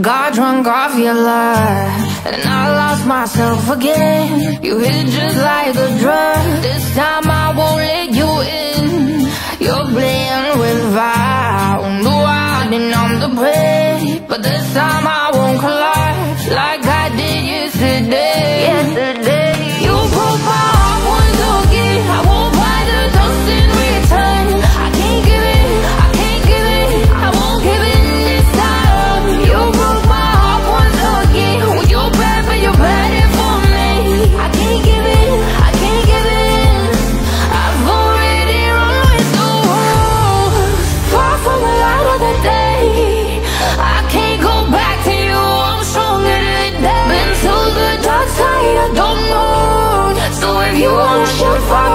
Got drunk off your life And I lost myself again. You hit just like a drug. This time I won't let Russian fire.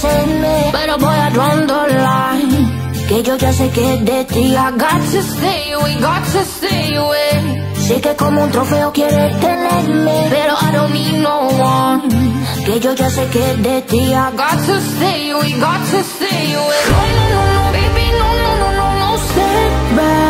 besarme, pero voy a draw the line. Que yo ya sé que de ti. I got to stay away, got to stay away. Sé que como un trofeo quieres tenerme, pero I don't need no one. Que yo ya sé que de ti. I got to stay away, got to stay away. No, no, no, no, baby, no, no, no, no, no, step back.